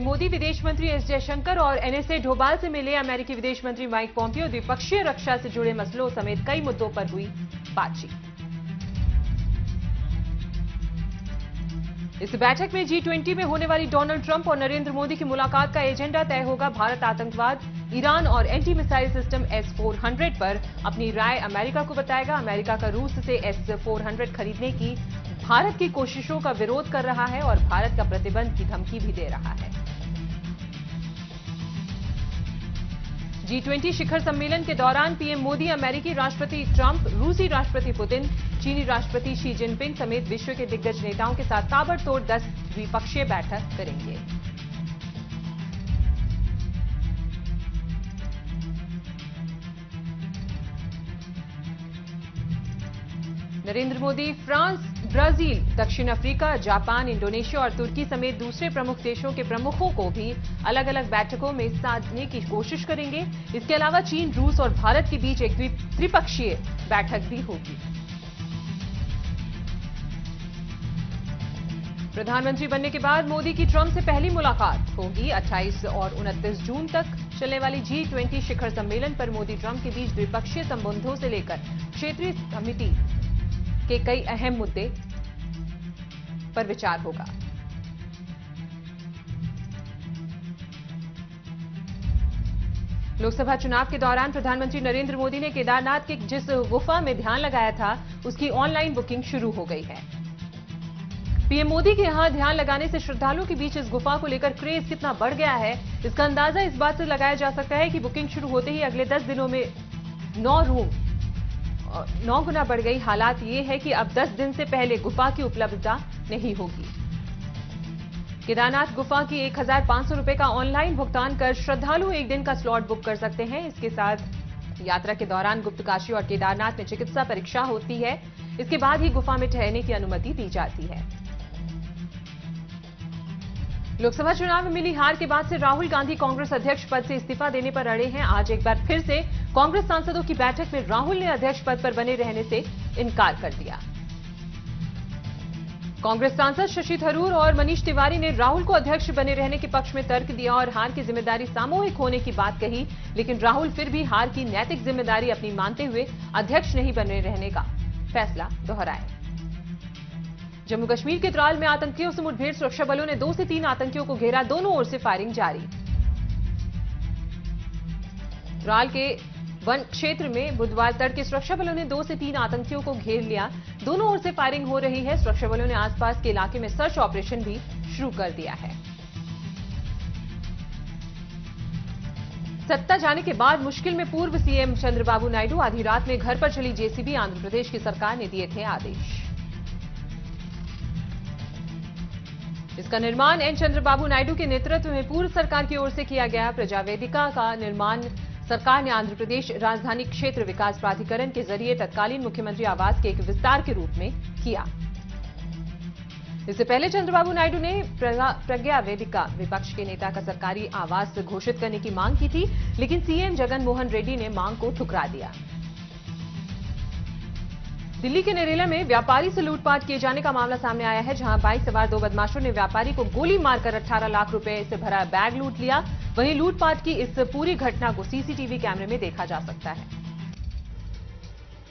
मोदी विदेश मंत्री एस जयशंकर और एनएसए ढोबाल से मिले अमेरिकी विदेश मंत्री माइक पॉम्पियो द्विपक्षीय रक्षा से जुड़े मसलों समेत कई मुद्दों पर हुई बातचीत। इस बैठक में जी ट्वेंटी में होने वाली डोनाल्ड ट्रंप और नरेंद्र मोदी की मुलाकात का एजेंडा तय होगा भारत आतंकवाद, ईरान और anti missile system S four hundred पर। अपनी राय अमेरिका को बताएगा। अमेरिका का रूस से एस फोर हंड्रेड खरीदने की भारत की कोशिशों का विरोध कर रहा है और भारत का प्रतिबंध की धमकी भी दे रहा है। जी ट्वेंटी शिखर सम्मेलन के दौरान पीएम मोदी, अमेरिकी राष्ट्रपति ट्रंप, रूसी राष्ट्रपति पुतिन, चीनी राष्ट्रपति शी जिनपिंग समेत विश्व के दिग्गज नेताओं के साथ ताबड़तोड़ दस द्विपक्षीय बैठक करेंगे। नरेंद्र मोदी, फ्रांस ब्राज़ील, दक्षिण अफ्रीका, जापान, इंडोनेशिया और तुर्की समेत दूसरे प्रमुख देशों के प्रमुखों को भी अलग अलग बैठकों में साधने की कोशिश करेंगे। इसके अलावा चीन, रूस और भारत के बीच एक त्रिपक्षीय बैठक भी होगी। प्रधानमंत्री बनने के बाद मोदी की ट्रंप से पहली मुलाकात होगी। 28 और 29 जून तक चलने वाली जी ट्वेंटी शिखर सम्मेलन पर मोदी ट्रंप के बीच द्विपक्षीय संबंधों से लेकर क्षेत्रीय समिति के कई अहम मुद्दे पर विचार होगा। लोकसभा चुनाव के दौरान प्रधानमंत्री नरेंद्र मोदी ने केदारनाथ के जिस गुफा में ध्यान लगाया था, उसकी ऑनलाइन बुकिंग शुरू हो गई है। पीएम मोदी के यहाँ ध्यान लगाने से श्रद्धालुओं के बीच इस गुफा को लेकर क्रेज कितना बढ़ गया है, इसका अंदाज़ा इस बात से लगाया जा सकता है कि बुकिंग शुरू होते ही अगले 10 दिनों में नौ रूम नौ गुना बढ़ गई। हालात ये है कि अब 10 दिन से पहले गुफा की उपलब्धता नहीं होगी। केदारनाथ गुफा की एक हज़ार रुपए का ऑनलाइन भुगतान कर श्रद्धालु एक दिन का स्लॉट बुक कर सकते हैं। इसके साथ यात्रा के दौरान गुप्त काशी और केदारनाथ में चिकित्सा परीक्षा होती है। इसके बाद ही गुफा में ठहरने की अनुमति दी जाती है। लोकसभा चुनाव में मिली हार के बाद से राहुल गांधी कांग्रेस अध्यक्ष पद से इस्तीफा देने पर अड़े हैं। आज एक बार फिर से कांग्रेस सांसदों की बैठक में राहुल ने अध्यक्ष पद पर बने रहने से इनकार कर दिया। कांग्रेस सांसद शशि थरूर और मनीष तिवारी ने राहुल को अध्यक्ष बने रहने के पक्ष में तर्क दिया और हार की ज़िम्मेदारी सामूहिक होने की बात कही, लेकिन राहुल फिर भी हार की नैतिक ज़िम्मेदारी अपनी मानते हुए अध्यक्ष नहीं बने रहने का फैसला दोहराया जम्मू कश्मीर के त्राल में आतंकियों से मुठभेड़ सुरक्षा बलों ने दो से तीन आतंकियों को घेरा, दोनों ओर से फायरिंग जारी। त्राल के वन क्षेत्र में बुधवार तड़के सुरक्षा बलों ने दो से तीन आतंकियों को घेर लिया। दोनों ओर से फायरिंग हो रही है। सुरक्षा बलों ने आसपास के इलाके में सर्च ऑपरेशन भी शुरू कर दिया है। सत्ता जाने के बाद मुश्किल में पूर्व सीएम चंद्रबाबू नायडू आधी रात में घर पर चली जेसीबी। आंध्र प्रदेश की सरकार ने दिए थे आदेश। इसका निर्माण एन चंद्रबाबू नायडू के नेतृत्व में पूर्व सरकार की ओर से किया गया। प्रजावेदिका का निर्माण सरकार ने आंध्र प्रदेश राजधानी क्षेत्र विकास प्राधिकरण के ज़रिए तत्कालीन मुख्यमंत्री आवास के एक विस्तार के रूप में किया। इससे पहले चंद्रबाबू नायडू ने प्रज्ञा वेदिका विपक्ष के नेता का सरकारी आवास घोषित करने की मांग की थी, लेकिन सीएम जगनमोहन रेड्डी ने मांग को ठुकरा दिया। दिल्ली के नरेला में व्यापारी से लूटपाट किए जाने का मामला सामने आया है, जहाँ बाइक सवार दो बदमाशों ने व्यापारी को गोली मारकर 18 लाख रुपए से भरा बैग लूट लिया। वहीं लूटपाट की इस पूरी घटना को सीसीटीवी कैमरे में देखा जा सकता है।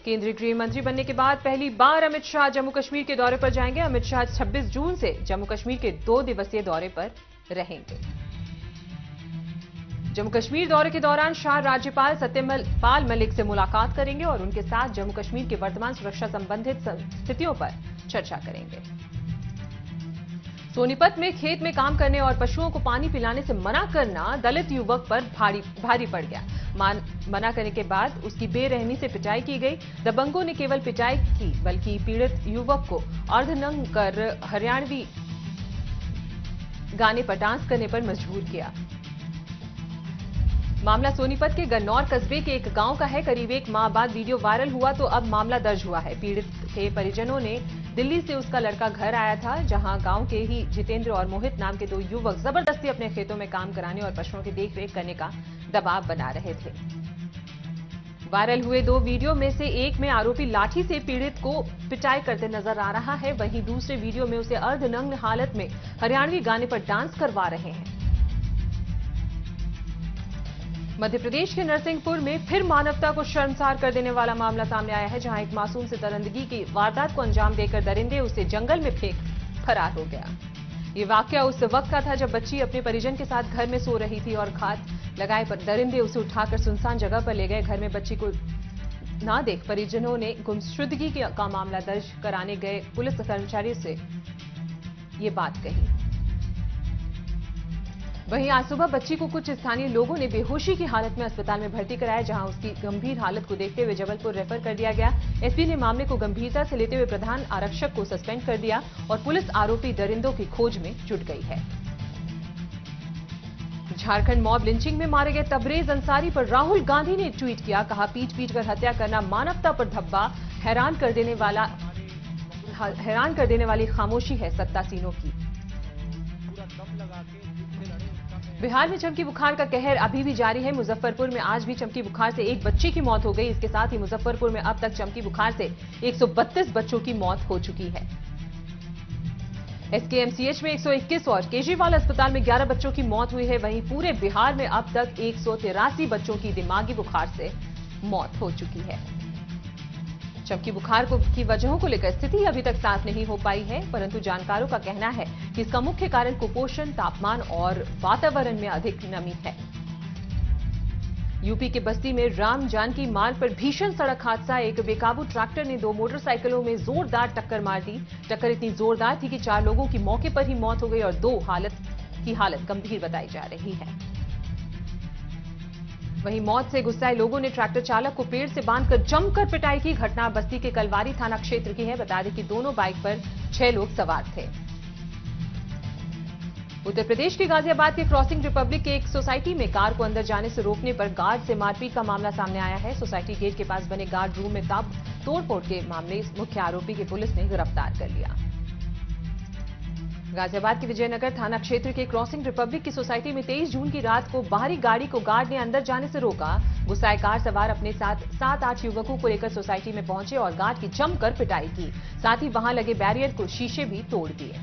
केंद्रीय गृह मंत्री बनने के बाद पहली बार अमित शाह जम्मू कश्मीर के दौरे पर जाएँगे। अमित शाह 26 जून से जम्मू कश्मीर के दो दिवसीय दौरे पर रहेंगे। जम्मू कश्मीर दौरे के दौरान शाह राज्यपाल सत्यपाल मलिक से मुलाकात करेंगे और उनके साथ जम्मू कश्मीर की वर्तमान सुरक्षा संबंधित स्थितियों पर चर्चा करेंगे। सोनीपत में खेत में काम करने और पशुओं को पानी पिलाने से मना करना दलित युवक पर भारी भारी पड़ गया। मान, मना करने के बाद उसकी बेरहमी से पिटाई की गई। दबंगों ने केवल पिटाई की बल्कि पीड़ित युवक को अर्धनंग कर हरियाणवी गाने पर डांस करने पर मजबूर किया। मामला सोनीपत के गन्नौर कस्बे के एक गाँव का है। करीब एक माह बाद वीडियो वायरल हुआ तो अब मामला दर्ज हुआ है। पीड़ित के परिजनों ने दिल्ली से उसका लड़का घर आया था, जहाँ गाँव के ही जितेंद्र और मोहित नाम के दो युवक ज़बरदस्ती अपने खेतों में काम कराने और पशुओं की देखरेख करने का दबाव बना रहे थे। वायरल हुए दो वीडियो में से एक में आरोपी लाठी से पीड़ित को पिटाई करते नज़र आ रहा है। वहीं दूसरे वीडियो में उसे अर्धनग्न हालत में हरियाणवी गाने पर डांस करवा रहे हैं। मध्य प्रदेश के नरसिंहपुर में फिर मानवता को शर्मसार कर देने वाला मामला सामने आया है, जहाँ एक मासूम से दरिंदगी की वारदात को अंजाम देकर दरिंदे उसे जंगल में फेंक फरार हो गया। ये वाक्य उस वक्त का था जब बच्ची अपने परिजन के साथ घर में सो रही थी और घात लगाए पर दरिंदे उसे उठाकर सुनसान जगह पर ले गए। घर में बच्ची को ना देख परिजनों ने गुमशुदगी का मामला दर्ज कराने गए। पुलिस कर्मचारी से ये बात कही। वहीं आज सुबह बच्ची को कुछ स्थानीय लोगों ने बेहोशी की हालत में अस्पताल में भर्ती कराया, जहाँ उसकी गंभीर हालत को देखते हुए जबलपुर रेफर कर दिया गया। एसपी ने मामले को गंभीरता से लेते हुए प्रधान आरक्षक को सस्पेंड कर दिया और पुलिस आरोपी दरिंदों की खोज में जुट गई है। झारखंड मॉब लिंचिंग में मारे गए तबरेज अंसारी पर राहुल गांधी ने ट्वीट किया, कहा, पीट पीट कर हत्या करना मानवता पर धब्बा, हैरान कर देने वाला, हैरान कर देने वाली खामोशी है सत्तासीनों की। बिहार में चमकी बुखार का कहर अभी भी जारी है। मुजफ्फरपुर में आज भी चमकी बुखार से एक बच्चे की मौत हो गई। इसके साथ ही मुजफ्फरपुर में अब तक चमकी बुखार से 132 बच्चों की मौत हो चुकी है। एसकेएमसीएच में 121 और केजरीवाल अस्पताल में 11 बच्चों की मौत हुई है। वहीं पूरे बिहार में अब तक एक सौ तिरासी बच्चों की दिमागी बुखार से मौत हो चुकी है। जबकि बुखार को की वजहों को लेकर स्थिति अभी तक साफ़ नहीं हो पाई है, परंतु जानकारों का कहना है कि इसका मुख्य कारण कुपोषण, तापमान और वातावरण में अधिक नमी है। यूपी के बस्ती में राम जानकी मार्ग पर भीषण सड़क हादसा। एक बेकाबू ट्रैक्टर ने दो मोटरसाइकिलों में जोरदार टक्कर मार दी। टक्कर इतनी जोरदार थी कि चार लोगों की मौके पर ही मौत हो गई और दो हालत की हालत गंभीर बताई जा रही है। वहीं मौत से गुस्साए लोगों ने ट्रैक्टर चालक को पेड़ से बांधकर जमकर पिटाई की घटना। बस्ती के कलवारी थाना क्षेत्र की है। बता दें कि दोनों बाइक पर छह लोग सवार थे। उत्तर प्रदेश के गाजियाबाद के क्रॉसिंग रिपब्लिक के एक सोसाइटी में कार को अंदर जाने से रोकने पर गार्ड से मारपीट का मामला सामने आया है। सोसाइटी गेट के पास बने गार्ड रूम में ताब तोड़फोड़ के मामले, मुख्य आरोपी की पुलिस ने गिरफ़्तार कर लिया। गाजियाबाद के विजयनगर थाना क्षेत्र के क्रॉसिंग रिपब्लिक की सोसाइटी में 23 जून की रात को बाहरी गाड़ी को गार्ड ने अंदर जाने से रोका। गुस्साए कार सवार अपने साथ सात आठ युवकों को लेकर सोसाइटी में पहुँचे और गार्ड की जमकर पिटाई की। साथ ही वहाँ लगे बैरियर को शीशे भी तोड़ दिए।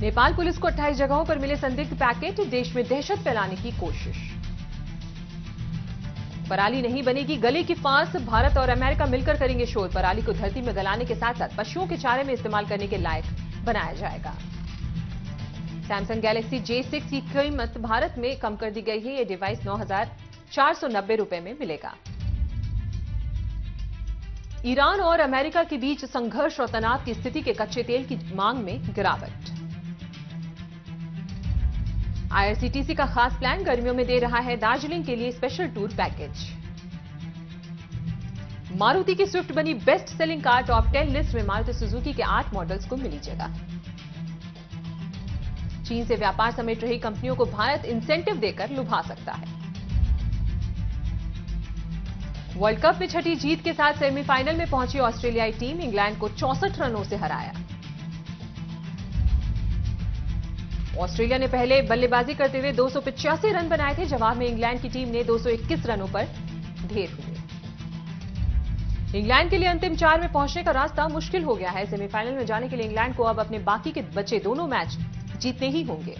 नेपाल पुलिस को 28 जगहों पर मिले संदिग्ध पैकेट, देश में दहशत फैलाने की कोशिश। पराली नहीं बनेगी, गले की फांस, भारत और अमेरिका मिलकर करेंगे शोध। पराली को धरती में गलाने के साथ साथ पशुओं के चारे में इस्तेमाल करने के लायक बनाया जाएगा। सैमसंग गैलेक्सी जे सिक्स की कीमत भारत में कम कर दी गई है। ये डिवाइस नौ हज़ार चार सौ नब्बे रुपए में मिलेगा। ईरान और अमेरिका के बीच संघर्ष और तनाव की स्थिति के कच्चे तेल की मांग में गिरावट। आईआरसीटीसी का खास प्लान गर्मियों में दे रहा है दार्जिलिंग के लिए स्पेशल टूर पैकेज मारुति की स्विफ्ट बनी best selling car top ten list में मारुति सुजुकी के आठ मॉडल्स को मिली जगह। चीन से व्यापार समेट रही कंपनियों को भारत इंसेंटिव देकर लुभा सकता है। वर्ल्ड कप में छठी जीत के साथ सेमीफाइनल में पहुँची ऑस्ट्रेलियाई टीम इंग्लैंड को चौसठ रनों से हराया। ऑस्ट्रेलिया ने पहले बल्लेबाजी करते हुए दो रन बनाए थे। जवाब में इंग्लैंड की टीम ने 221 रनों पर ढेर हुए। इंग्लैंड के लिए अंतिम चार में पहुँचने का रास्ता मुश्किल हो गया है। सेमीफाइनल में जाने के लिए इंग्लैंड को अब अपने बाकी के बचे दोनों मैच जीतने ही होंगे।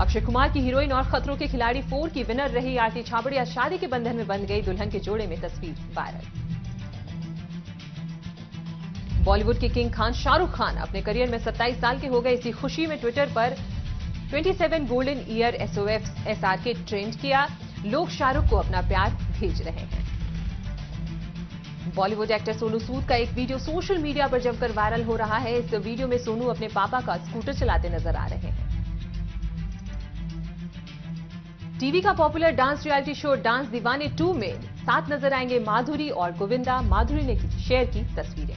अक्षय कुमार की हीरोइन और खतरों के खिलाड़ी फोर की विनर रही आरती छाबड़िया शादी के बंधन में बन गई दुल्हन के जोड़े में तस्वीर वायरल। बॉलीवुड के किंग खान शाहरुख खान अपने करियर में 27 साल के हो गए। इसी खुशी में ट्विटर पर 27 golden year S O F S R के ट्रेंड किया। लोग शाहरुख को अपना प्यार भेज रहे हैं। बॉलीवुड एक्टर सोनू सूद का एक वीडियो सोशल मीडिया पर जमकर वायरल हो रहा है। इस वीडियो में सोनू अपने पापा का स्कूटर चलाते नज़र आ रहे हैं। टीवी का popular dance reality show dance Deewane two में साथ नज़र आएँगे माधुरी और गोविंदा। माधुरी ने शेयर की तस्वीरें।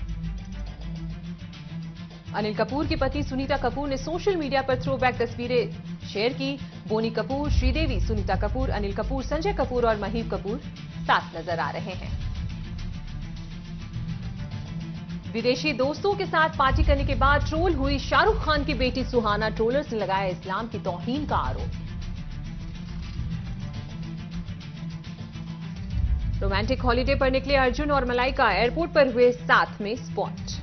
अनिल कपूर की पति सुनीता कपूर ने सोशल मीडिया पर थ्रोबैक तस्वीरें शेयर की। बोनी कपूर, श्रीदेवी, सुनीता कपूर, अनिल कपूर, संजय कपूर और महीप कपूर साथ नज़र आ रहे हैं। विदेशी दोस्तों के साथ पार्टी करने के बाद ट्रोल हुई शाहरुख खान की बेटी सुहाना। ट्रोलर्स ने लगाया इस्लाम की तोहीन का आरोप। रोमांटिक हॉलीडे पर निकले अर्जुन और मलाइका एयरपोर्ट पर हुए साथ में स्पॉट।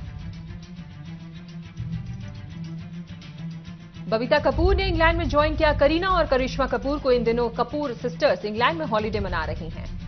बबीता कपूर ने इंग्लैंड में ज्वाइन किया करीना और करिश्मा कपूर को इन दिनों कपूर सिस्टर्स इंग्लैंड में हॉलीडे मना रही हैं।